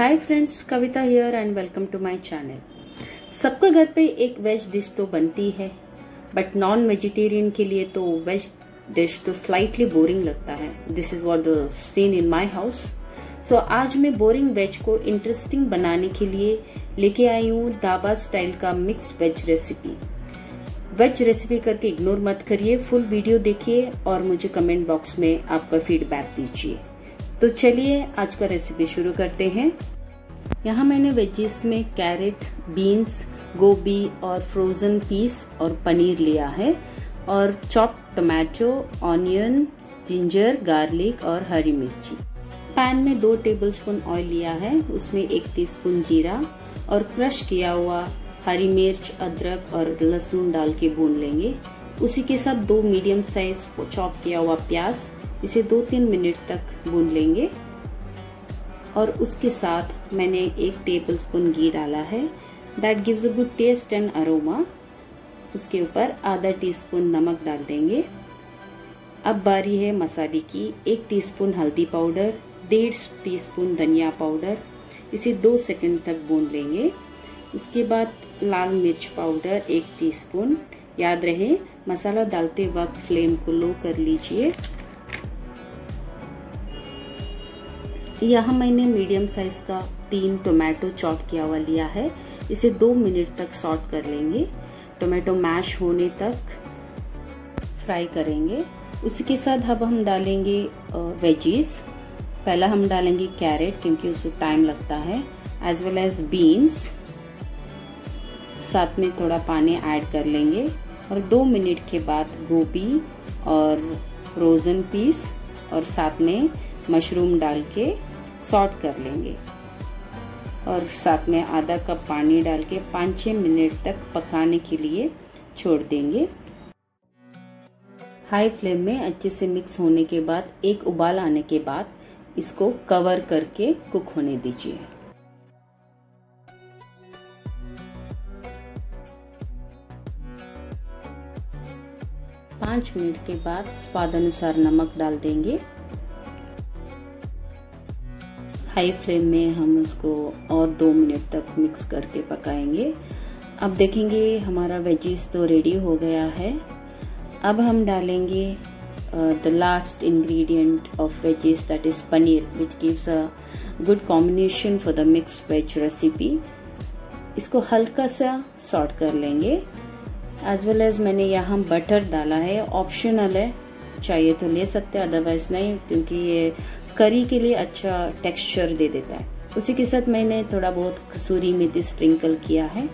Hi friends Kavita here and welcome to my channel सबके घर पे एक वेज डिश तो बनती है बट नॉन वेजिटेरियन के लिए तो वेज डिश तो स्लाइटली बोरिंग लगता है. This is what the scene in my house so आज मैं बोरिंग वेज को इंटरेस्टिंग बनाने के लिए लेके आई हूँ दाबा स्टाइल का mix veg recipe veg recipe करके इग्नोर मत करिए फुल वीडियो देखिए और मुझे कमेंट बॉक्स में आपका फीडबैक दीजिए. तो चलिए आज का रेसिपी शुरू करते हैं। यहाँ मैंने वेजिस में कैरेट बीन्स गोभी और फ्रोजन पीस और पनीर लिया है और chop tomato onion ginger garlic और हरी मिर्ची। पैन में दो टेबलस्पून ऑयल लिया है, उसमें एक टीस्पून जीरा और क्रश किया हुआ हरी मिर्च, अदरक और लहसुन डाल के भून लेंगे। उसी के साथ दो मीडियम साइज़ चॉप किया हुआ प्याज इसे दो तीन मिनट तक भून लेंगे। और उसके साथ मैंने एक टेबल स्पून घी डाला है। That gives a good taste and aroma उसके ऊपर आधा टीस्पून नमक डाल देंगे। अब बारी है मसाले की। एक टीस्पून हल्दी पाउडर डेढ़ टीस्पून धनिया पाउडर इसे दो सेकंड तक भून लेंगे। उसके बाद लाल मिर्च पाउडर एक टीस्पून याद रहे, मसाला डालते वक्त फ्लेम को लो कर लीजिए। यहाँ मैंने मीडियम साइज़ का तीन टोमेटो चॉप किया हुआ लिया है। इसे दो मिनट तक सॉट कर लेंगे। टोमेटो मैश होने तक फ्राई करेंगे। उसी के साथ अब हम डालेंगे वेजीज पहला हम डालेंगे कैरेट क्योंकि उसको टाइम लगता है एज वेल एज बीन्स साथ में थोड़ा पानी ऐड कर लेंगे। और दो मिनट के बाद गोभी और फ्रोज़न पीस और साथ में मशरूम डाल के सॉट कर लेंगे। और साथ में आधा कप पानी डाल के पाँच छः मिनट तक पकाने के लिए छोड़ देंगे। हाई फ्लेम में अच्छे से मिक्स होने के बाद, एक उबाल आने के बाद इसको कवर करके कुक होने दीजिए। पाँच मिनट के बाद स्वाद अनुसार नमक डाल देंगे। हाई फ्लेम में हम उसको और दो मिनट तक मिक्स करके पकाएँगे। अब देखेंगे हमारा वेजिस तो रेडी हो गया है। अब हम डालेंगे the last ingredient of veggies that is paneer which gives a good combination for the mix veg recipe इसको हल्का सा सॉर्ट कर लेंगे। एज वेल एज मैंने यहाँ बटर डाला है ऑप्शनल है। चाहिए तो ले सकते हैं अदरवाइज़ नहीं, क्योंकि ये करी के लिए अच्छा टेक्सचर दे देता है। उसी के साथ मैंने थोड़ा बहुत कसूरी मेथी स्प्रिंकल किया है,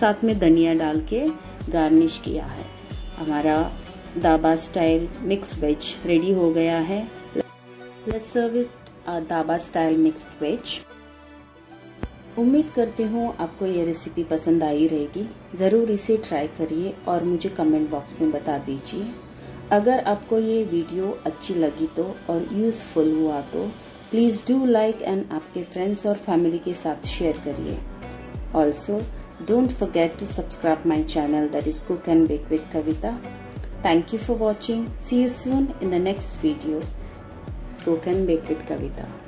साथ में धनिया डाल के गार्निश किया है। हमारा दाबा स्टाइल मिक्स वेज रेडी हो गया है। Let's serve it dhaba style mixed veg उम्मीद करती हूँ आपको ये रेसिपी पसंद आई रहेगी। ज़रूर इसे ट्राई करिए और मुझे कमेंट बॉक्स में बता दीजिए। अगर आपको ये वीडियो अच्छी लगी तो और यूज़फुल हुआ तो प्लीज़ डू लाइक एंड आपके फ्रेंड्स और फैमिली के साथ शेयर करिए. Also don't forget to subscribe my channel that is cook and bake with Kavita thank you for watching see you soon in the next video cook and bake with Kavita